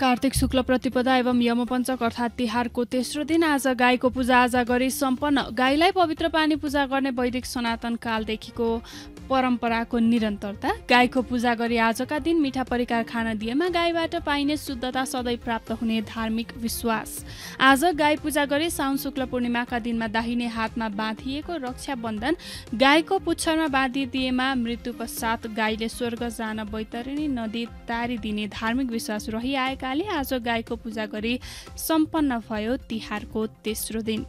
कार्तिक शुक्ल प्रतिपदा एवं यमपञ्चक अर्थात् तिहारको तेस्रो दिन आज गाईको पूजाआजा गरी सम्पन्न। गाईलाई पवित्र पानी पूजा गर्ने वैदिक सनातन कालदेखिको परम्पराको निरन्तरता। गाईको पूजा गरी आजका दिन मिठा परिकार खान दिएमा गाईबाट पाइने शुद्धता सधैँ प्राप्त हुने धार्मिक विश्वास। आज गाई पूजा गरी साउन शुक्ल पूर्णिमाका दिनमा दाहिने हातमा बाँधिएको रक्षाबन्धन गाईको पुच्छरमा बाँधिदिएमा मृत्यु पश्चात गाईले स्वर्ग जान बैतरिणी नदी तारिदिने धार्मिक विश्वास रहिआएकाले आज गाईको पूजा गरी सम्पन्न भयो तिहारको तेस्रो दिन।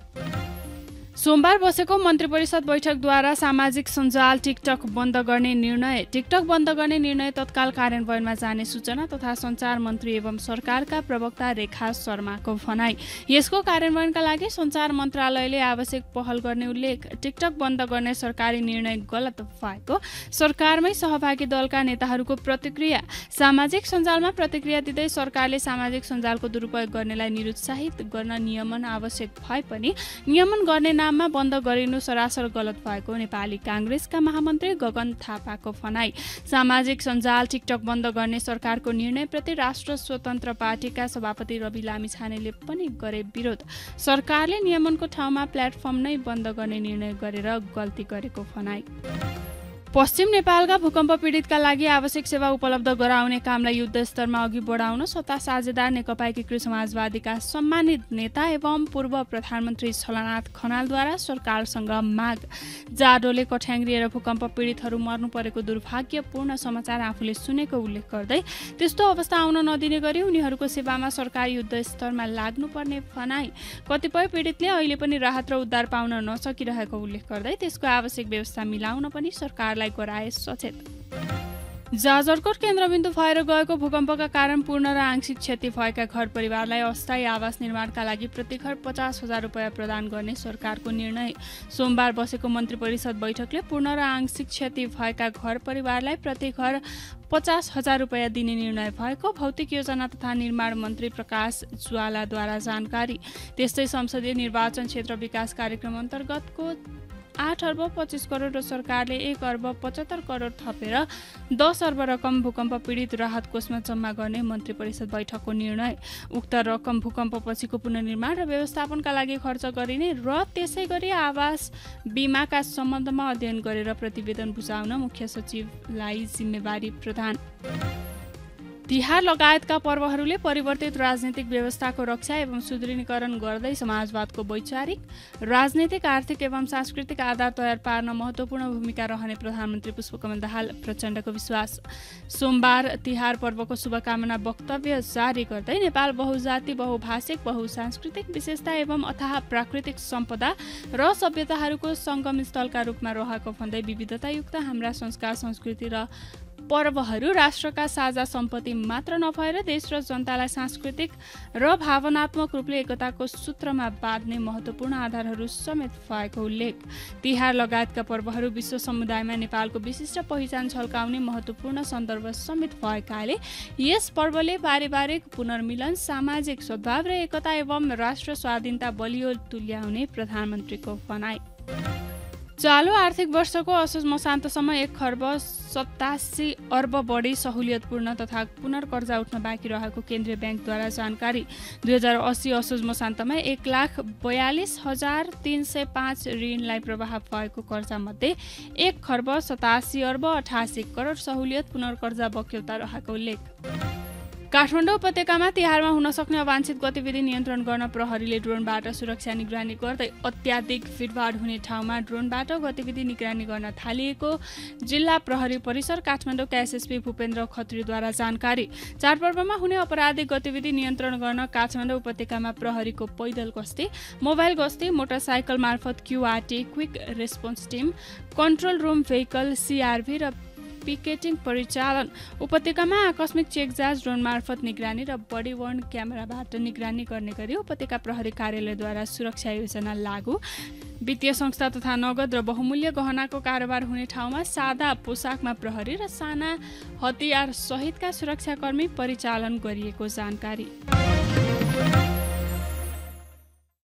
सोमबार बसेको मन्त्री परिषद बैठकद्वारा सामाजिक सञ्जाल टिकटक बन्द गर्ने निर्णय टिकटक बन्द गर्ने निर्णय तत्काल कार्यान्वयनमा जाने सूचना तथा सञ्चार मन्त्री एवं सरकारका प्रवक्ता रेखा शर्माको भनाई। यसको कार्यान्वयनका लागि सञ्चार मन्त्रालयले आवश्यक पहल गर्ने उल्लेख टिकटक बन्द गर्ने सरकारी निर्णय गलत भएको सरकारमै सहभागी दलका नेताहरूको प्रतिक्रिया सामाजिक सञ्जालमा प्रतिक्रिया दिँदै सरकारले सामाजिक सञ्जालको दुरुपयोग गर्नेलाई निरुत्साहित गर्न नियमन आवश्यक भए पनि नियमन गर्ने नाममा बन्द गरिनु सरासर गलत भएको नेपाली काङ्ग्रेसका महामन्त्री गगन थापाको भनाई। सामाजिक सञ्जाल टिकटक बन्द गर्ने सरकारको निर्णयप्रति राष्ट्र स्वतन्त्र पार्टीका सभापति रवि लामिछानेले पनि गरे विरोध। सरकारले नियमनको ठाउँमा प्लेटफर्म नै बन्द गर्ने निर्णय गरेर गल्ती गरेको भनाई। पश्चिम नेपालका भूकम्प पीडितका लागि आवश्यक सेवा उपलब्ध गराउने कामलाई युद्ध स्तरमा अघि बढाउन सत्ता साझेदार नेकपा एकीकृत समाजवादीका सम्मानित नेता एवं पूर्व प्रधानमन्त्री छलनाथ खनालद्वारा सरकारसँग माग। जाडोले कठ्याङ्ग्रिएर भूकम्प पीडितहरू मर्नु परेको दुर्भाग्यपूर्ण समाचार आफूले सुनेको उल्लेख गर्दै त्यस्तो अवस्था आउन नदिने गरी उनीहरूको सेवामा सरकार युद्ध स्तरमा लाग्नुपर्ने भनाई कतिपय पीडितले अहिले पनि राहत र उद्धार पाउन नसकिरहेको उल्लेख गर्दै त्यसको आवश्यक व्यवस्था मिलाउन पनि सरकार सरकारलाई गराए सचेत। जाजरकोट केन्द्रबिन्दु भएर गएको भूकम्पका कारण पूर्ण र आंशिक क्षति भएका घर परिवारलाई अस्थायी आवास निर्माणका लागि प्रति घर पचास हजार रुपियाँ प्रदान गर्ने सरकारको निर्णय। सोमबार बसेको मन्त्री परिषद बैठकले पूर्ण र आंशिक क्षति भएका घर परिवारलाई प्रति घर पचास हजार रुपियाँ दिने निर्णय भएको भौतिक योजना तथा निर्माण मन्त्री प्रकाश ज्वालाद्वारा जानकारी। त्यस्तै संसदीय निर्वाचन क्षेत्र विकास कार्यक्रम अन्तर्गतको आठ अर्ब पच्चिस करोड र सरकारले एक अर्ब पचहत्तर करोड थपेर दस अर्ब रकम भूकम्प पीडित राहत कोषमा जम्मा गर्ने मन्त्री परिषद बैठकको निर्णय। उक्त रकम भूकम्पपछिको पुनर्निर्माण र व्यवस्थापनका लागि खर्च गरिने र त्यसै गरी आवास बिमाका सम्बन्धमा अध्ययन गरेर प्रतिवेदन बुझाउन मुख्य सचिवलाई जिम्मेवारी प्रदान। तिहार लगायतका पर्वहरूले परिवर्तित राजनीतिक व्यवस्थाको रक्षा एवं सुदृढीकरण गर्दै समाजवादको वैचारिक राजनीतिक आर्थिक एवं सांस्कृतिक आधार तयार पार्न महत्वपूर्ण भूमिका रहने प्रधानमन्त्री पुष्पकमल दाहाल प्रचण्डको विश्वास। सोमबार तिहार पर्वको शुभकामना वक्तव्य जारी गर्दै नेपाल बहुजाति बहुभाषिक बहुसांस्कृतिक विशेषता एवं अथाह प्राकृतिक सम्पदा र सभ्यताहरूको सङ्गम स्थलका रूपमा रहेको भन्दै विविधतायुक्त हाम्रा संस्कार संस्कृति र पर्वहरू राष्ट्रका साझा सम्पत्ति मात्र नभएर देश र जनतालाई सांस्कृतिक र भावनात्मक रूपले एकताको सूत्रमा बाँध्ने महत्त्वपूर्ण आधारहरू समेत भएको उल्लेख। तिहार लगायतका पर्वहरू विश्व समुदायमा नेपालको विशिष्ट पहिचान झल्काउने महत्त्वपूर्ण सन्दर्भ समेत भएकाले यस पर्वले पारिवारिक पुनर्मिलन सामाजिक सद्भाव र एकता एवं राष्ट्र स्वाधीनता बलियो तुल्याउने प्रधानमन्त्रीको भनाई। चालु आर्थिक वर्षको असोज मसान्तसम्म एक खर्ब सतासी अर्ब बढी सहुलियतपूर्ण तथा पुनर्कर्जा उठ्न बाँकी रहेको केन्द्रीय ब्याङ्कद्वारा जानकारी। दुई हजार अस्सी असोज मसान्तमा एक लाख बयालिस हजार तिन सय पाँच ऋणलाई प्रवाह भएको कर्जामध्ये एक खर्ब सतासी अर्ब अठासी करोड सहुलियत पुनर्कर्जा बक्यौता रहेको उल्लेख। काठमाडौँ उपत्यकामा तिहारमा हुन सक्ने अवांछित गतिविधि नियन्त्रण गर्न प्रहरीले ड्रोनबाट सुरक्षा निगरानी गर्दै अत्याधिक भिडभाड हुने ठाउँमा ड्रोनबाट गतिविधि निगरानी गर्न थालिएको जिल्ला प्रहरी परिसर काठमाडौँका एसएसपी भूपेन्द्र खत्रीद्वारा जानकारी। चाडपर्वमा हुने आपराधिक गतिविधि नियन्त्रण गर्न काठमाडौँ उपत्यकामा प्रहरीको पैदल गस्ती मोबाइल गस्ती मोटरसाइकल मार्फत QRT quick response team control room vehicle CRV र पिकेटिङ परिचालन। उपत्यकामा आकस्मिक चेकजाज ड्रोन मार्फत निगरानी र बडी वर्न क्यामेराबाट निगरानी गर्ने गरी उपत्यका प्रहरी कार्यालयद्वारा सुरक्षा योजना लागू। वित्तीय संस्था तथा नगद र बहुमूल्य गहनाको कारोबार हुने ठाउँमा सादा पोसाकमा प्रहरी र साना हतियार सहितका सुरक्षाकर्मी परिचालन गरिएको जानकारी।